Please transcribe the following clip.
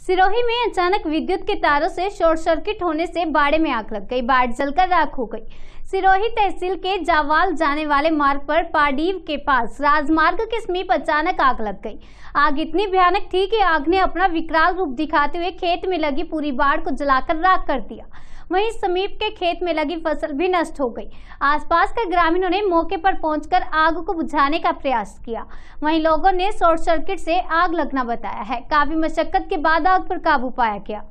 सिरोही में अचानक विद्युत के तारों से शॉर्ट सर्किट होने से बाड़े में आग लग गई, बाढ़ जलकर राख हो गई। सिरोही तहसील के जावाल जाने वाले मार्ग पर पाडीव के पास राजमार्ग के समीप अचानक आग लग गई। आग इतनी भयानक थी कि आग ने अपना विकराल रूप दिखाते हुए खेत में लगी पूरी बाढ़ को जलाकर राख कर दिया। वहीं समीप के खेत में लगी फ़सल भी नष्ट हो गई। आसपास के ग्रामीणों ने मौके पर पहुंचकर आग को बुझाने का प्रयास किया। वहीं लोगों ने शॉर्ट सर्किट से आग लगना बताया है। काफ़ी मशक्कत के बाद आग पर काबू पाया गया।